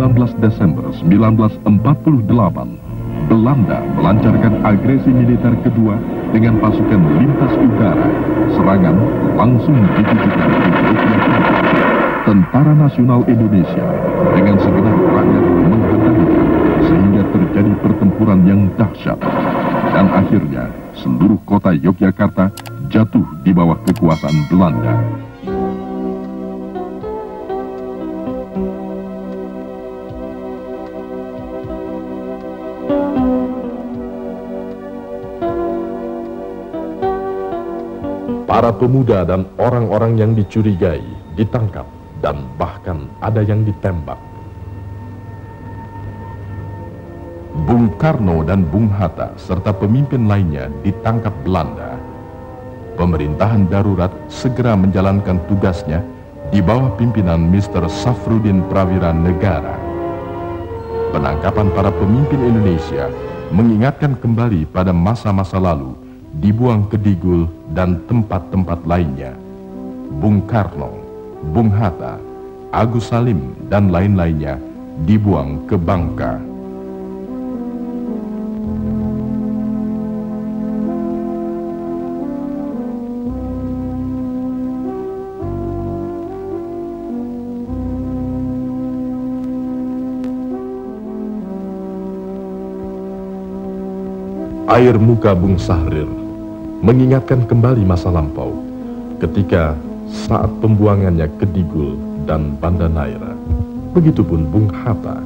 tanggal 19 Desember 1948, Belanda melancarkan agresi militer kedua dengan pasukan lintas udara. Serangan langsung ditujukan ke. Tentara Nasional Indonesia dengan segenap rakyat menghadanginya sehingga terjadi pertempuran yang dahsyat. Dan akhirnya seluruh kota Yogyakarta jatuh di bawah kekuasaan Belanda. Para pemuda dan orang-orang yang dicurigai ditangkap dan bahkan ada yang ditembak. Bung Karno dan Bung Hatta serta pemimpin lainnya ditangkap Belanda. Pemerintahan darurat segera menjalankan tugasnya di bawah pimpinan Mr. Safrudin Prawira Negara. Penangkapan para pemimpin Indonesia mengingatkan kembali pada masa-masa lalu dibuang ke Digul dan tempat-tempat lainnya. Bung Karno, Bung Hatta, Agus Salim, dan lain-lainnya dibuang ke Bangka. Air muka Bung Sahrir mengingatkan kembali masa lampau ketika saat pembuangannya ke Digul dan Banda Naira. Begitupun Bung Hatta.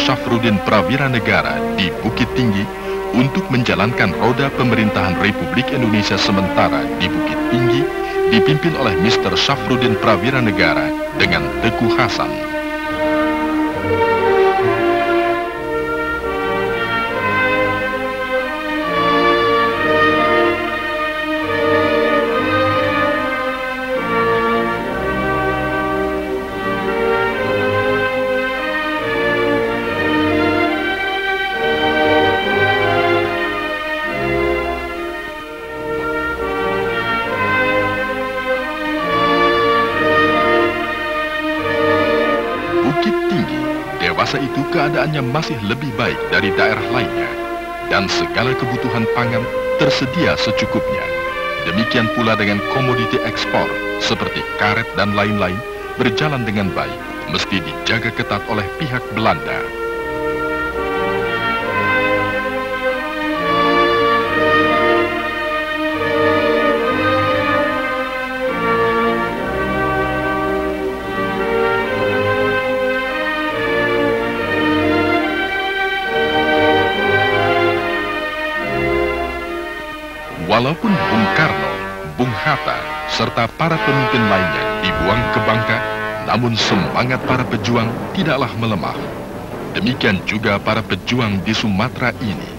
Syafruddin Prawira Negara di Bukit Tinggi untuk menjalankan roda pemerintahan Republik Indonesia sementara di Bukit Tinggi dipimpin oleh Mr. Syafruddin Prawira Negara dengan Teguh Hasan. Keadaannya masih lebih baik dari daerah lainnya. Dan segala kebutuhan pangan tersedia secukupnya. Demikian pula dengan komoditi ekspor seperti karet dan lain-lain berjalan dengan baik, meski dijaga ketat oleh pihak Belanda. Bung Hatta, serta para pemimpin lainnya dibuang ke Bangka, namun semangat para pejuang tidaklah melemah. Demikian juga para pejuang di Sumatera ini.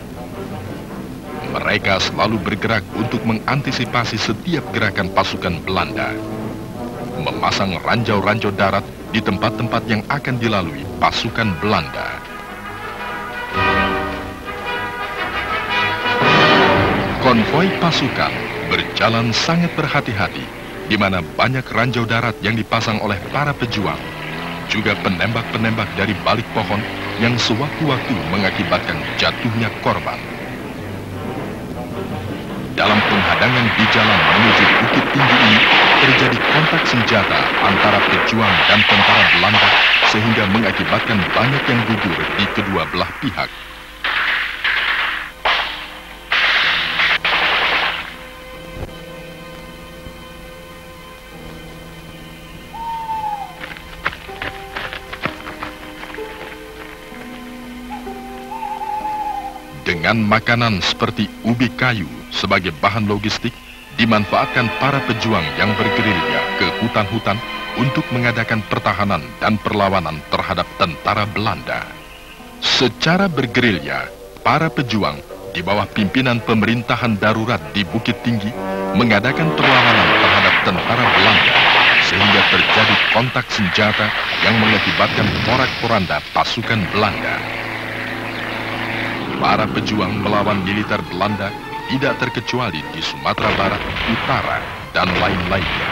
Mereka selalu bergerak untuk mengantisipasi setiap gerakan pasukan Belanda. Memasang ranjau-ranjau darat di tempat-tempat yang akan dilalui pasukan Belanda. Konvoi pasukan berjalan sangat berhati-hati, di mana banyak ranjau darat yang dipasang oleh para pejuang. Juga penembak-penembak dari balik pohon yang sewaktu-waktu mengakibatkan jatuhnya korban. Dalam penghadangan di jalan menuju Bukit Tinggi ini, terjadi kontak senjata antara pejuang dan tentara Belanda sehingga mengakibatkan banyak yang gugur di kedua belah pihak. Dengan makanan seperti ubi kayu sebagai bahan logistik, dimanfaatkan para pejuang yang bergerilya ke hutan-hutan untuk mengadakan pertahanan dan perlawanan terhadap tentara Belanda. Secara bergerilya, para pejuang di bawah pimpinan pemerintahan darurat di Bukit Tinggi mengadakan perlawanan terhadap tentara Belanda sehingga terjadi kontak senjata yang mengakibatkan porak-poranda pasukan Belanda. Para pejuang melawan militer Belanda tidak terkecuali di Sumatera Barat, Utara, dan lain-lainnya.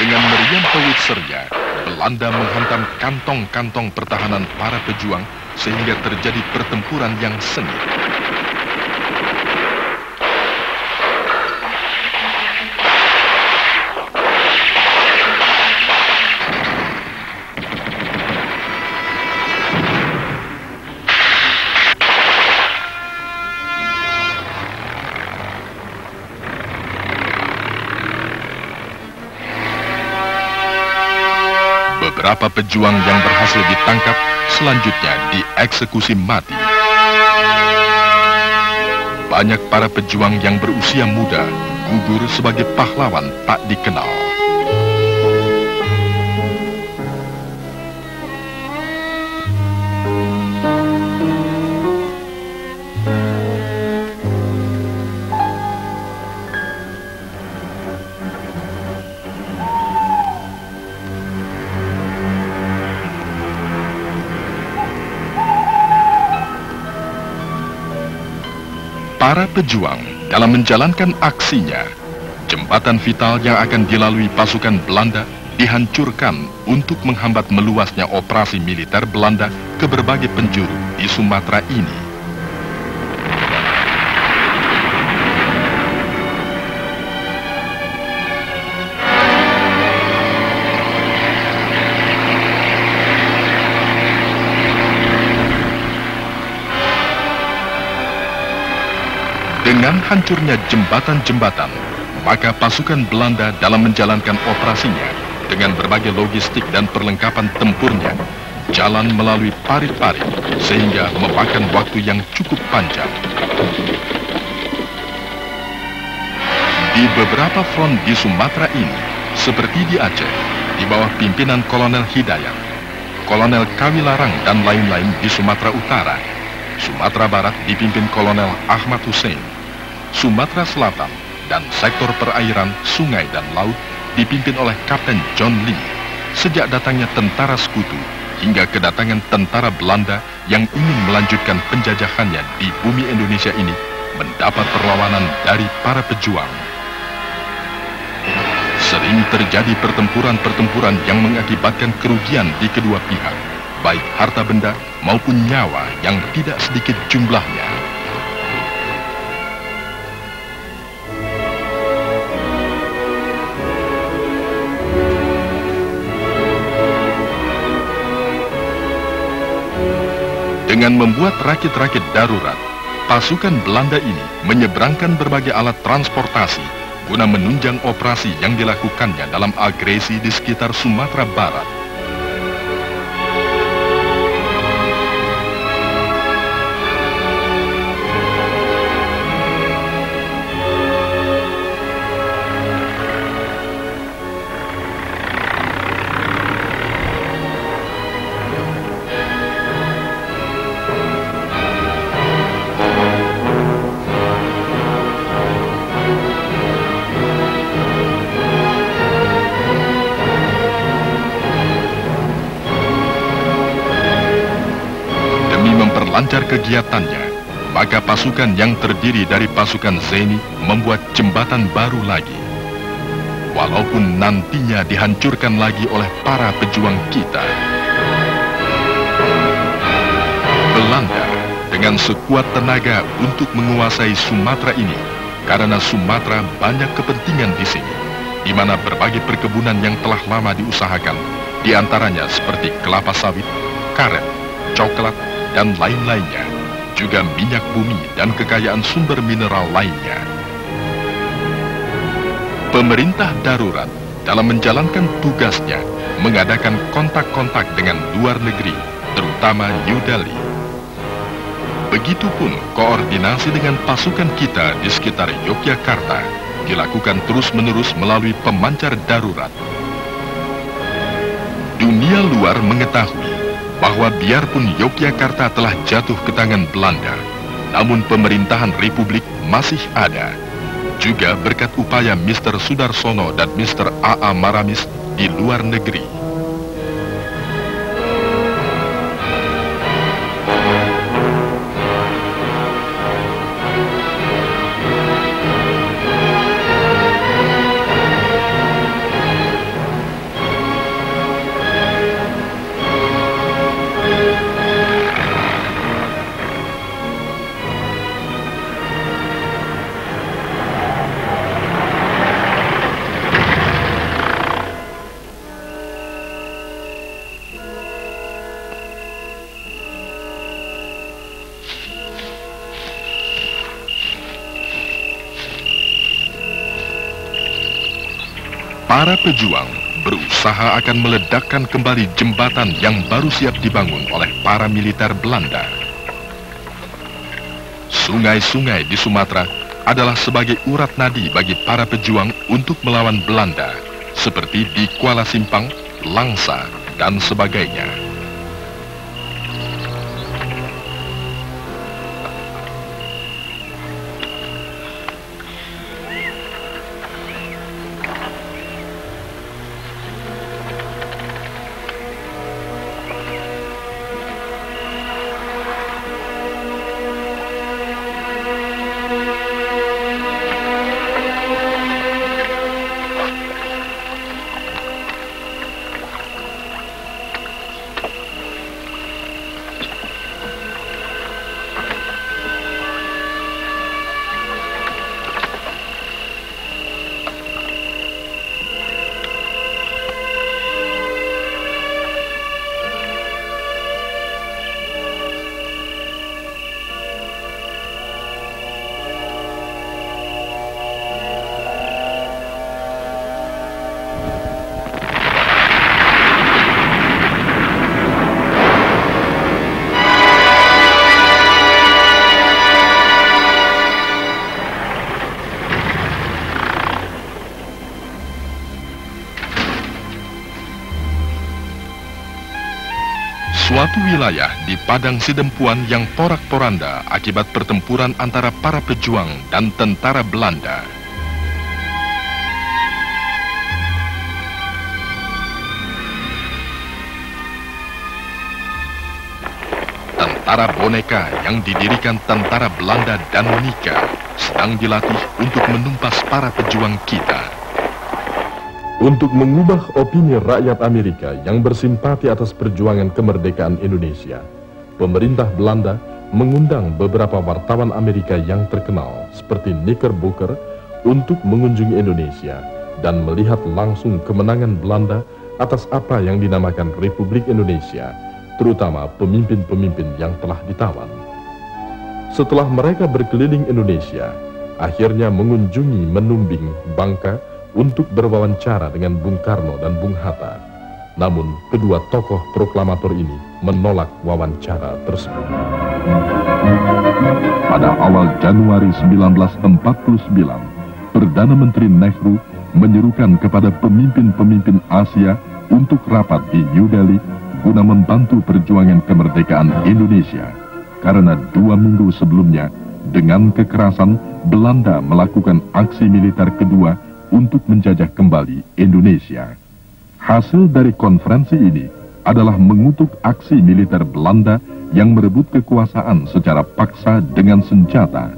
Dengan meriam Howitzer-nya, Belanda menghantam kantong-kantong pertahanan para pejuang sehingga terjadi pertempuran yang sengit. Beberapa pejuang yang berhasil ditangkap selanjutnya dieksekusi mati. Banyak para pejuang yang berusia muda gugur sebagai pahlawan tak dikenal. Para pejuang dalam menjalankan aksinya, jembatan vital yang akan dilalui pasukan Belanda dihancurkan untuk menghambat meluasnya operasi militer Belanda ke berbagai penjuru di Sumatera ini. Dengan hancurnya jembatan-jembatan, maka pasukan Belanda dalam menjalankan operasinya dengan berbagai logistik dan perlengkapan tempurnya jalan melalui parit-parit sehingga memakan waktu yang cukup panjang. Di beberapa front di Sumatera ini, seperti di Aceh, di bawah pimpinan Kolonel Hidayat, Kolonel Kawilarang dan lain-lain di Sumatera Utara, Sumatera Barat dipimpin Kolonel Ahmad Hussein, Sumatera Selatan, dan sektor perairan, sungai, dan laut dipimpin oleh Kapten John Lee. Sejak datangnya tentara sekutu hingga kedatangan tentara Belanda yang ingin melanjutkan penjajahannya di bumi Indonesia ini mendapat perlawanan dari para pejuang. Sering terjadi pertempuran-pertempuran yang mengakibatkan kerugian di kedua pihak, baik harta benda maupun nyawa yang tidak sedikit jumlahnya. Dengan membuat rakit-rakit darurat, pasukan Belanda ini menyeberangkan berbagai alat transportasi guna menunjang operasi yang dilakukannya dalam agresi di sekitar Sumatera Barat. Kegiatannya, maka pasukan yang terdiri dari pasukan Zeni membuat jembatan baru lagi. Walaupun nantinya dihancurkan lagi oleh para pejuang kita. Belanda dengan sekuat tenaga untuk menguasai Sumatera ini karena Sumatera banyak kepentingan di sini, di mana berbagai perkebunan yang telah lama diusahakan, di antaranya seperti kelapa sawit, karet, coklat, dan lain-lainnya, juga minyak bumi dan kekayaan sumber mineral lainnya. Pemerintah darurat dalam menjalankan tugasnya mengadakan kontak-kontak dengan luar negeri, terutama New Delhi. Begitupun koordinasi dengan pasukan kita di sekitar Yogyakarta dilakukan terus-menerus melalui pemancar darurat. Dunia luar mengetahui bahwa biarpun Yogyakarta telah jatuh ke tangan Belanda, namun pemerintahan Republik masih ada. Juga berkat upaya Mr. Sudarsono dan Mr. A.A. Maramis di luar negeri. Para pejuang berusaha akan meledakkan kembali jembatan yang baru siap dibangun oleh para militer Belanda. Sungai-sungai di Sumatera adalah sebagai urat nadi bagi para pejuang untuk melawan Belanda, seperti di Kuala Simpang, Langsa, dan sebagainya. Wilayah di Padang Sidempuan yang porak-poranda akibat pertempuran antara para pejuang dan tentara Belanda. Tentara boneka yang didirikan tentara Belanda dan Nika sedang dilatih untuk menumpas para pejuang kita. Untuk mengubah opini rakyat Amerika yang bersimpati atas perjuangan kemerdekaan Indonesia, pemerintah Belanda mengundang beberapa wartawan Amerika yang terkenal seperti Knickerbocker untuk mengunjungi Indonesia dan melihat langsung kemenangan Belanda atas apa yang dinamakan Republik Indonesia, terutama pemimpin-pemimpin yang telah ditawan. Setelah mereka berkeliling Indonesia, akhirnya mengunjungi Menumbing, Bangka, untuk berwawancara dengan Bung Karno dan Bung Hatta. Namun, kedua tokoh proklamator ini menolak wawancara tersebut. Pada awal Januari 1949, Perdana Menteri Nehru menyerukan kepada pemimpin-pemimpin Asia untuk rapat di New Delhi guna membantu perjuangan kemerdekaan Indonesia. Karena dua minggu sebelumnya, dengan kekerasan, Belanda melakukan aksi militer kedua untuk menjajah kembali Indonesia. Hasil dari konferensi ini adalah mengutuk aksi militer Belanda yang merebut kekuasaan secara paksa dengan senjata,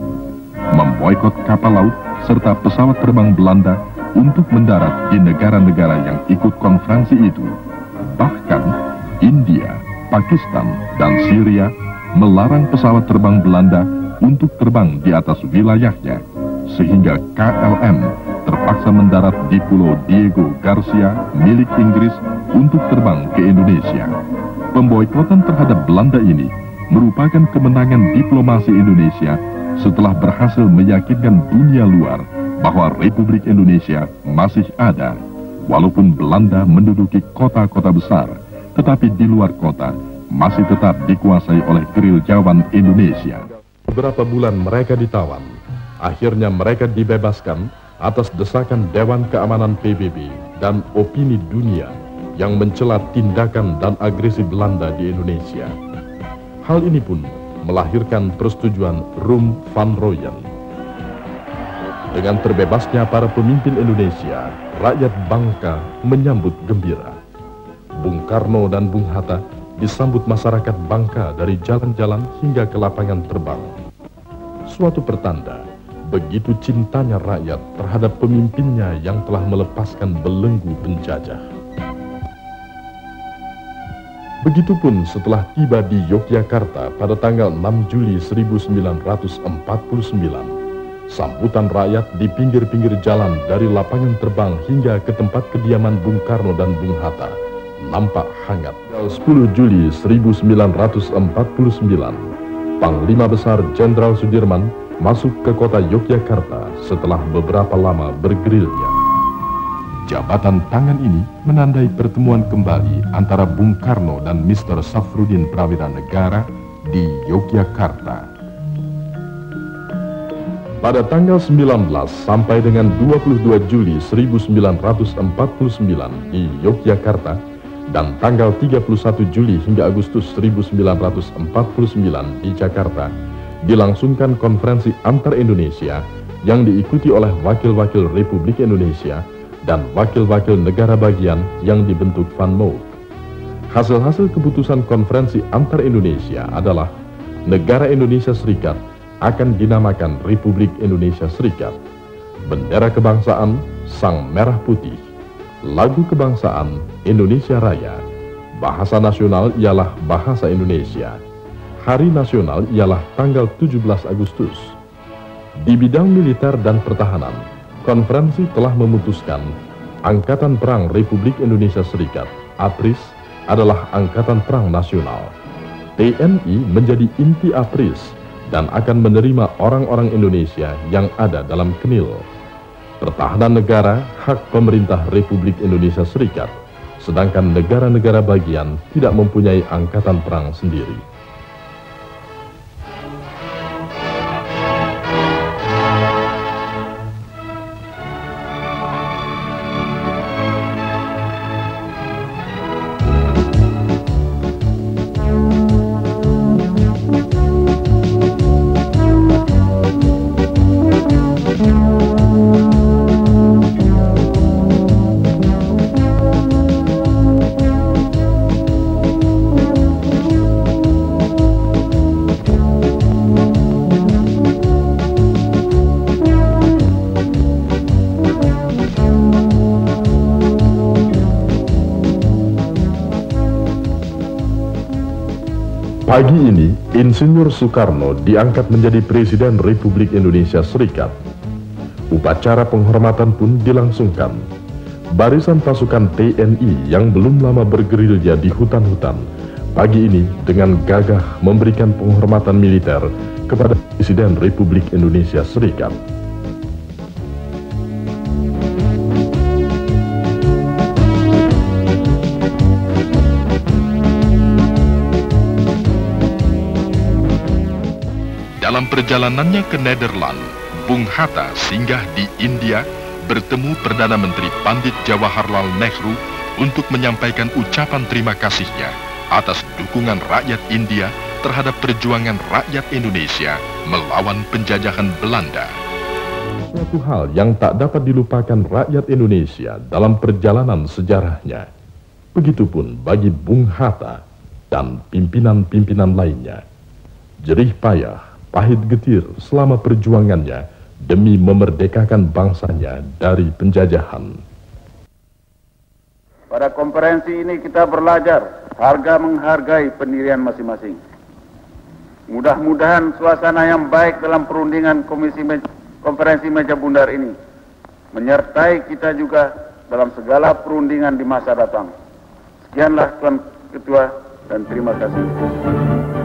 memboikot kapal laut serta pesawat terbang Belanda untuk mendarat di negara-negara yang ikut konferensi itu. Bahkan India, Pakistan, dan Syria melarang pesawat terbang Belanda untuk terbang di atas wilayahnya, sehingga KLM terpaksa mendarat di Pulau Diego Garcia milik Inggris untuk terbang ke Indonesia. Pemboikotan terhadap Belanda ini merupakan kemenangan diplomasi Indonesia setelah berhasil meyakinkan dunia luar bahwa Republik Indonesia masih ada. Walaupun Belanda menduduki kota-kota besar, tetapi di luar kota masih tetap dikuasai oleh geriljawan Indonesia. Beberapa bulan mereka ditawan, akhirnya mereka dibebaskan atas desakan Dewan Keamanan PBB dan opini dunia yang mencela tindakan dan agresi Belanda di Indonesia. Hal ini pun melahirkan persetujuan Rum van Royen. Dengan terbebasnya para pemimpin Indonesia, rakyat Bangka menyambut gembira. Bung Karno dan Bung Hatta disambut masyarakat Bangka dari jalan-jalan hingga ke lapangan terbang. Suatu pertanda begitu cintanya rakyat terhadap pemimpinnya yang telah melepaskan belenggu penjajah. Begitupun setelah tiba di Yogyakarta pada tanggal 6 Juli 1949, sambutan rakyat di pinggir-pinggir jalan dari lapangan terbang hingga ke tempat kediaman Bung Karno dan Bung Hatta nampak hangat. 10 Juli 1949, Panglima Besar Jenderal Sudirman masuk ke kota Yogyakarta setelah beberapa lama bergerilya. Jabatan tangan ini menandai pertemuan kembali antara Bung Karno dan Mr. Safrudin Prawira Negara di Yogyakarta. Pada tanggal 19 sampai dengan 22 Juli 1949 di Yogyakarta dan tanggal 31 Juli hingga Agustus 1949 di Jakarta, dilangsungkan konferensi antar Indonesia yang diikuti oleh wakil-wakil Republik Indonesia dan wakil-wakil negara bagian yang dibentuk Van Moog. Hasil-hasil keputusan konferensi antar Indonesia adalah negara Indonesia Serikat akan dinamakan Republik Indonesia Serikat. Bendera kebangsaan Sang Merah Putih. Lagu kebangsaan Indonesia Raya. Bahasa nasional ialah bahasa Indonesia. Hari nasional ialah tanggal 17 Agustus. Di bidang militer dan pertahanan, konferensi telah memutuskan Angkatan Perang Republik Indonesia Serikat, APRIS, adalah Angkatan Perang Nasional. TNI menjadi inti APRIS dan akan menerima orang-orang Indonesia yang ada dalam kenil. Pertahanan negara hak pemerintah Republik Indonesia Serikat, sedangkan negara-negara bagian tidak mempunyai angkatan perang sendiri. Pagi ini, Insinyur Soekarno diangkat menjadi Presiden Republik Indonesia Serikat. Upacara penghormatan pun dilangsungkan. Barisan pasukan TNI yang belum lama bergerilya di hutan-hutan, pagi ini dengan gagah memberikan penghormatan militer kepada Presiden Republik Indonesia Serikat. Perjalanannya ke Nederland, Bung Hatta singgah di India bertemu Perdana Menteri Pandit Jawaharlal Nehru untuk menyampaikan ucapan terima kasihnya atas dukungan rakyat India terhadap perjuangan rakyat Indonesia melawan penjajahan Belanda. Suatu hal yang tak dapat dilupakan rakyat Indonesia dalam perjalanan sejarahnya. Begitupun bagi Bung Hatta dan pimpinan-pimpinan lainnya. Jerih payah pahit getir selama perjuangannya demi memerdekakan bangsanya dari penjajahan. Pada konferensi ini kita belajar harga menghargai pendirian masing-masing. Mudah-mudahan suasana yang baik dalam perundingan komisi me konferensi meja bundar ini menyertai kita juga dalam segala perundingan di masa datang. Sekianlah Tuan Ketua dan terima kasih.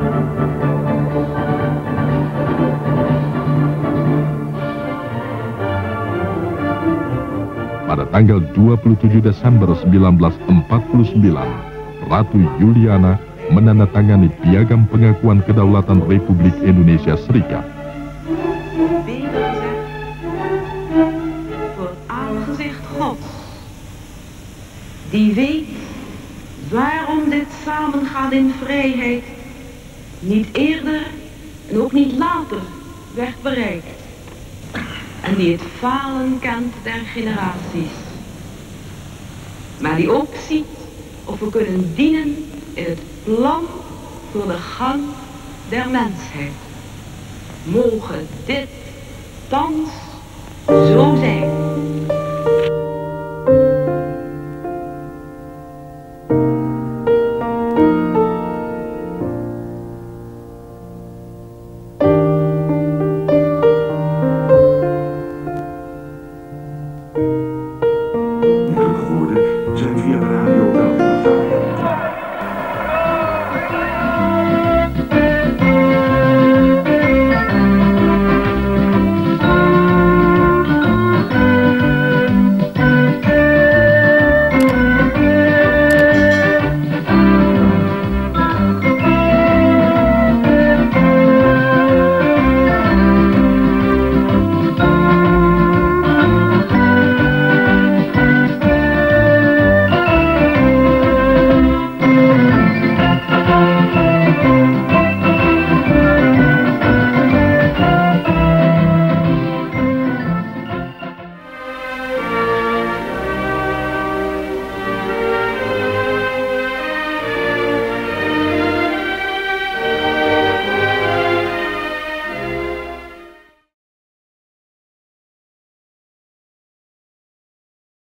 pada tanggal 27 Desember 1949, Ratu Juliana menandatangani piagam pengakuan kedaulatan Republik Indonesia Serikat. Die weet waarom dit samengaan in vrijheid niet eerder en ook niet later werd bereikt. En die het falen kent der generaties. Maar die ook ziet of we kunnen dienen in het plan voor de gang der mensheid. Mogen dit thans zo zijn.